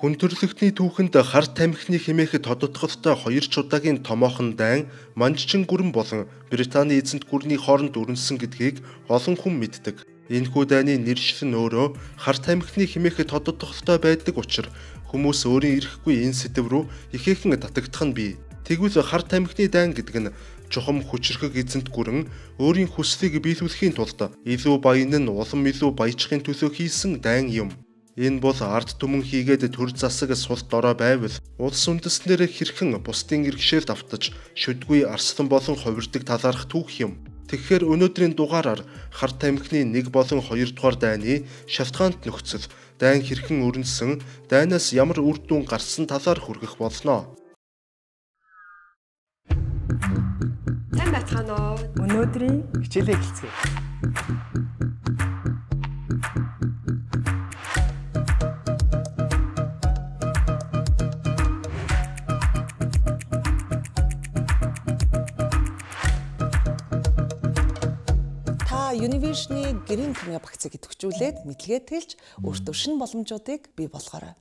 Хүн төрлөختний түүхэнд хар тамхины хэмээхэд тодотгостой хоёр ч удаагийн томоохон дайн манжчин гүрэн болон Британий эзэнт гүрний хооронд өрнөсөн гэдгийг олон хүн мэддэг. Энэхүү дайны нэршил нь өөрөө хар тамхины хэмээхэд тодотгостой байдаг учраас хүмүүс өөрийн ирэхгүй энэ сэдв рүү ихээхэн татагдах нь бий. Тэгвэл хар тамхины дайн гэдэг нь чухам хүчрхэг эзэнт гүрэн өөрийн хүслийг биелүүлэхийн тулд илүү баян нь улам илүү баяжхын төлөө хийсэн дайн юм. Энэ бол арт түмэн хийгээд төр засаг сул дорой байвал улс үндэснээр хэрхэн бусдын иргэшээлд автаж шүдгүй арслан болон хувирдаг талаарх түүх юм. Тэгэхээр өнөөдрийн дугаараар хар тамхины 1 болон 2 дугаар дайны шалтгаанд нөхцөл дайн хэрхэн өрнөсөн, дайнаас ямар үр дүн гарсан талаар хүргэх болно. Сайн байцгаана уу? Өнөөдрийн хичээлээ эхэлцгээе. Univision-ы гэрийн томьёо багцыг идэвхжүүлээд мэдлэгээ тэлж өөртөө шинэ боломжуудыг бий болгоорой.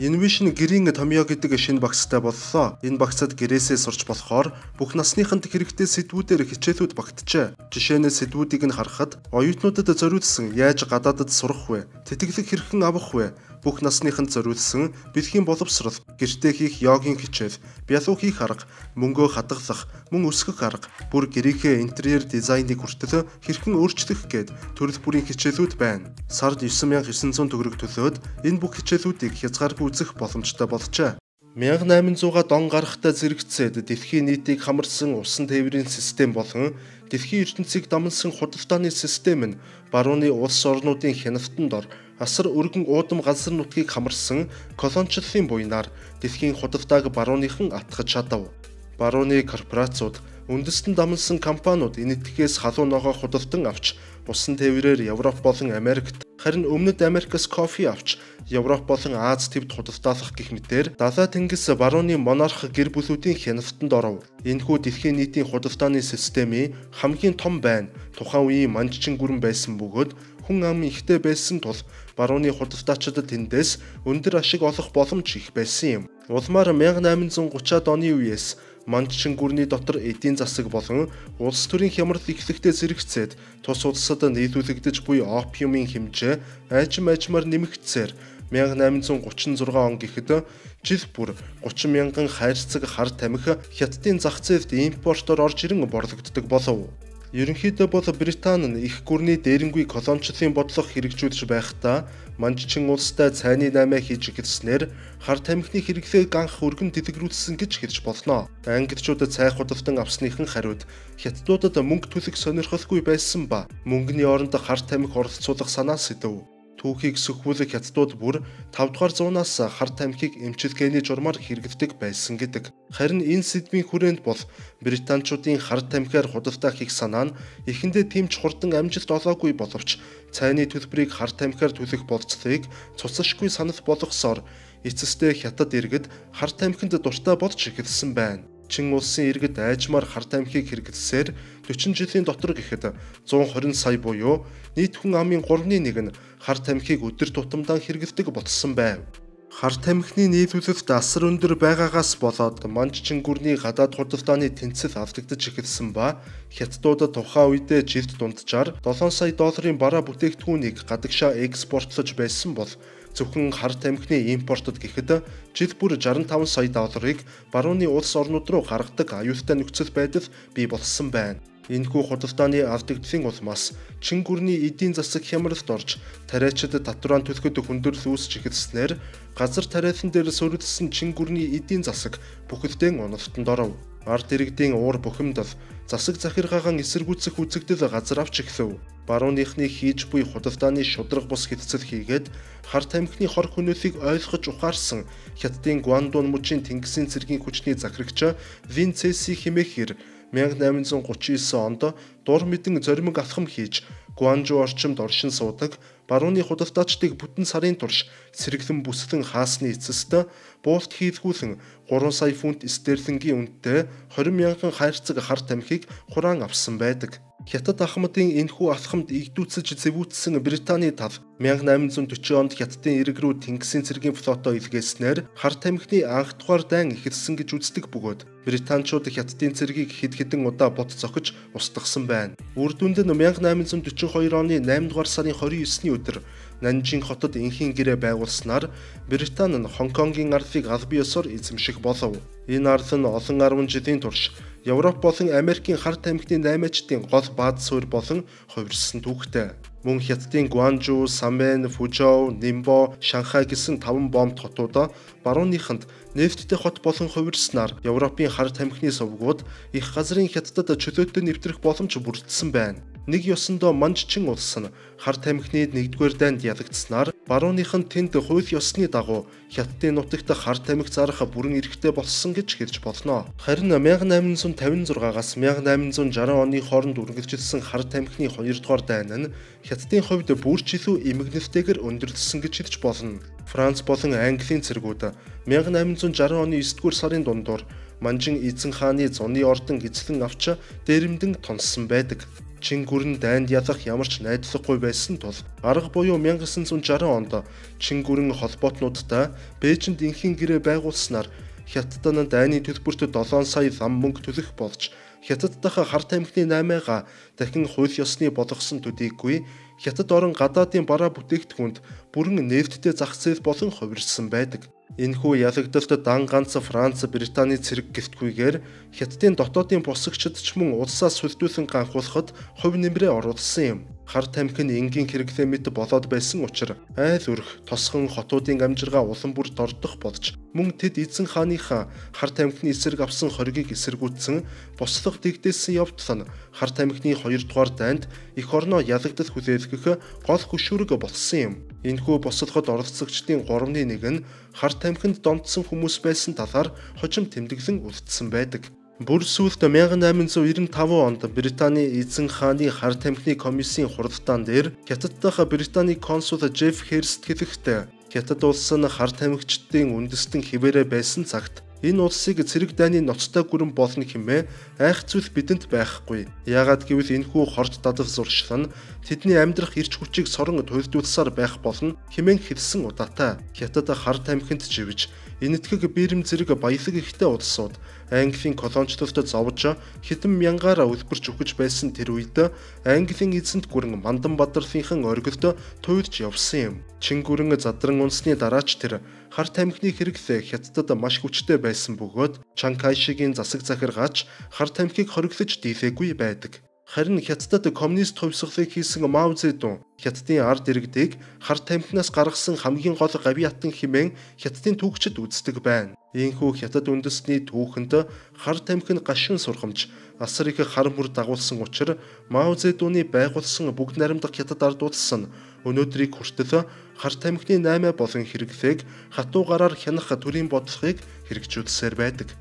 Innovation гэрийн томьёо гэдэг шинэ багцтай боллоо. Энэ багцад гэрээсээ сурч болохоор бүх насныханд хэрэгтэй сэдвүүдээр хичээлүүд багтжээ. Жишээ нь сэдвүүдийг нь харахад оюутнуудад зориулсан яаж гадаадад сурах вэ? Тэтгэлэг хэрхэн авах вэ? Бүх насныханд зориулсан бэлгийн боловсрол, гэртээ хийх йогийн хичээл, бялуу хийх арга, мөнгөө хадгалах, мөн өсгөх арга, бүр гэрийнхээ интерьер дизайныг хүртэл хэрхэн өөрчлөх гээд төрөл бүрийн хичээлүүд байна. Сард 9900 төгрөг төлөөд энэ бүх хичээлүүдийг хязгааргүй үзэх боломжтой болжээ. 1800-а дон гарахтаа зэрэгцээд дэлхийн нийтийг хамарсан усан тээврийн систем болон дэлхийн ертөнцийг дамнсан худалдааны систем нь барууны улс орнуудын хянафтанд ор асар өргөн уудам газар нутгийг хамарсан колоничлалын буйнаар дэлхийн худалдааг барууныхан атгах чадав. Барууны корпорациуд үндэстэн дамнсан компаниуд энэтхээс халуун ногоо худалдан авч усан тээврээр Европ болон Америкт харин өмнөд Америкаас кофе авч Европ болон Аз твд худалдаалах гэх мэтээр далай тэнгис барууны монарх гэр бүлүүдийн хянафтанд оров. Энэхүү дэлхийн нийтийн худалдааны системийн хамгийн том байна. Тухайн үеийн манжчин гүрэн байсан бөгөөд хүн ам ихтэй байсан тул барууны худалдаачид тэндээс өндөр ашиг олох боломж их байсан юм. Улмаар 1830-аад оны үеэс Мандчин гүрний дотор эдийн засаг болон улс төрийн хямрал эхлэхдээ зэрэгцээд тус улсад нийлүүлэгдэж буй опиумын хэмжээ айжм айжмаар нэмэгдсээр 1836 он гэхэд жил бүр 30 мянган хайрцаг хар тамхи хятадын зах зээлд импортоор орж ирэн борлогддог болов. Ерөнхийдөө бол Британи нь их гүрний дээрэнгүй колоничлалын бодлого хэрэгжүүлж байхдаа Манжчин улстай цайны наймаа хийж эхэлснээр хар тамхины хэрэглээг анх өргөн дэлгэрүүлсэн гэж хэлж болно. Англичууд цай худалдан авсныхан хариуд хятадуудад мөнгө төлөх сонирхолгүй байсан ба мөнгөний оронд хар тамхи оролцуулах санаа сэдэв. Түүхийг сөхвүүлэх хятадууд бүр 5 дугаар зуунаас хар тамхиг эмчилгээний журмаар хэрэглэдэг байсан гэдэг. Харин энэ сэдвийн хүрээнд бол британчуудын хар тамхиар худалдаа хийх санаа нь эхэндээ тэмч хурдан амжилт олоогүй боловч цайны төлбөрийг хар тамхиар төлөх болцлыг цуцшгүй санал болгосоор эцэстээ хятад иргэд хар тамхинд дуртай болж эхэлсэн байна. Чин улсын иргэд айжмаар хар тамхиг хэрэглэсээр 40 жилийн дотор гэхэд 120 сая буюу нийт хүн амын 3-1 нь хар тамхиг өдөр тутамдаа хэрэглэдэг болсон байв. Хар тамхины нийлүүлэлт асар өндөр байгаагаас болоод Манжчин гүрний гадаад худалдааны тэнцэл алдагдаж эхэлсэн ба хятадууд тухайн үедээ жилд дунджаар 7 сая долларын бараа бүтээгдэхүүнийг гадагшаа экспортлож байсан бол зөвхөн хар тамхины импортод гэхэд жил бүр 65 сая долларыг барууны улс орнууд руу гаргадаг аюултай нөхцөл байдал бий болсон байна. Энэхүү худалдааны алдагдлын улмаас чин гүрний эдийн засаг хямралд орж тариачид татвараа төлөхөд хүндрэл үүсч эхэлснээр газар тариалан дээр суурилсан чин гүрний эдийн засаг бүхэлдээ уналтанд оров. Ард иргэдийн уур бухимдал засаг захиргаагаан эсэргүүцэх үзэгдэл газар авч эхлэв. Барууныхны хийж буй худалдааны шудраг бус хэвцэл хийгээд хар тамхины хор хөнөөсийг ойлгож ухаарсан хятадын Гуандун мужийн тэнгисийн цэргийн хүчний захирагч Вин Цеси хэмээхэр 1839 онд дур мэдэн зоримог алхам хийж Гуанжу орчимд оршин суудаг барууны худалдаачдыг бүтэн сарын турш сэргэлэн бүслэн хаасны эцэст буурт хийлгүүлэн 3 сая фунт стерлингийн үнэтэй 20 мянган хайрцаг хар тамхиг хураан авсан байдаг. Хятад ахмадын энэхүү алхамд игдүүцэж зэвүүцсэн Британий тав 1840 онд Хятадын ирэг рүү Тэнгисийн цэргийн флотоо илгээснээр хар тамхины анх дугаар дайн ихэлсэн гэж үздэг бөгөөд Британчууд Хятадын цэргийг хэд хэдэн удаа бот цохиж устгасан байна. Үр дүнд нь 1842 оны 8 дугаар сарын 29-ний өдөр Нанжин хотод энхийн гэрээ байгуулснаар Британи нь Хонконгийн ардыг аль биесээр эзэмших болов. Энэ ард нь олон 10 жилийн турш Европ болон Америкийн хар тамхины наймаачдын гол бааз суурь болон хувирсан түүхтэй. Мөн Хятадын Гуанжу, Самэн, Фужоу, Нимбо, Шанхай гэсэн 5 бомб хотуудаа барууныханд нефттэй хот болон хувирснаар Европын хар тамхины сувгууд их газрын Хятадд чөлөөтэй нэвтрэх боломж бүрдсэн байна нэг ёсондоо манжчин улс нь хар тамхины нэгдүгээр дайнд ялагдсанаар барууных нь тэнд хууль ёсны дагуу хятадын нутагт хар тамхи зарах бүрэн эрхтэй болсон гэж хэлж болно. Харин 1856-аас 1860 оны хооронд үргэлжилсэн хар тамхины 2 дугаар дайн нь хятадын хувьд бүрч илүү эмгэнэлтэйгээр өндөрлсөн гэж хэлж болно. Франц болон Английн цэргүүд 1860 оны 9 дугаар сарын дундуур Манжин эзэн хааны зуны ордон эзлэн авч дээрэмдэн тонсон байдаг. Чин гүрэн дайнд ялах ямар ч найдваргүй байсан тул арга буюу 1960 онд Чин гүрэн холбоотнуудтай Бээжинд инхийн гэрээ байгуулснаар Хятад нь дайны төлбөрт 7 сая лам мөнгө төлөх болж Хятад дахь хар тамхины 8-га дахин хууль ёсны болгосон төдийгүй Хятад орон гадаадын бараа бүтээгдэхүүнд бүрэн нефттэй зах зээл болон хувирсан байдаг. Энэхүү ялагдалт дан ганц Франц, Британий цэрэг гэлтгүйгээр Хятадын дотоодын босгогчд ч мөн улсаас сүлдүүлэн ганхуулахад хувь нэмрээ оруулсан юм. Хар тамхи нь энгийн хэрэглээ мэт болоод байсан учраас айл өрх, тосхон хотуудын амжиргаа улам бүр дордох болж мөн тэд эзэн хааныхаа хар тамхины эсрэг авсан хоргийг эсэргүүцсэн бослох дэгдээсэн явдал нь хар тамхины 2 дугаар дайнд эх орноо ялагдал хүлээлгэх гол хөшүүрэг болсон юм. Энэхүү бослоход оролцогчдын 3-ны нэг нь хар тамхинд донтсон хүмүүс байсан талаар хожим тэмдэглэн үлдсэн байдаг. Бүр сүүлд 1895 онд Британий эзэн хааны хар тамхины комиссийн хуралдаан дээр Хятад дахь Британий консул Жеф Херст хэлэхдээ Хятад улс нь хар тамхичдын үндэстэн хിവэрэ байсан цагт Энэ улсыг цэрэг дайны ноцтой гүрэн болно хэмээн айх зүйл бидэнд байхгүй. Яагаад гэвэл энэхүү хорт дадал зуршил нь тэдний амьдрах эрч хүчийг сорон туйлдуулсаар байх болно хэмээн хэлсэн удаатай. Хятад хар тамхинд живж энэтхэг бирэм зэрэг баялаг ихтэй улсууд Английн колоничлолд зовж хэдэн мянгаараа үлбэрч өгч байсан тэр үед Английн эзэнт гүрэн Мандан Бадарлынхан оргилд туйлж явсан юм. Чин гүрэн задран унсны дараач тэр хар тамхины хэрэглээ хятадд маш хүчтэй байсан бөгөөд Чан Кайшигийн засаг захиргаач хар тамхиг хориглож дийлээгүй байдаг. Харин Хятадд коммунист хувьсгалыг хийсэн Мао Цзэдун Хятадын ард иргэдийг хар тамхинаас гаргасан хамгийн гол гавьяатан хэмээн Хятадын түүхчид үздэг байна. Ийхүү Хятад үндэстний түүхэнд хар тамхин гашин сургамж асар их хар мөр дагуулсан учраас Мао Цзэдуны байгуулсан бүгд найрамдах Хятад ард улс нь өнөөдрийг хүртэл хар тамхины 8 болон хэрэглээг хатуу гараар хянах төрийн бодлогыг хэрэгжүүлсээр байдаг.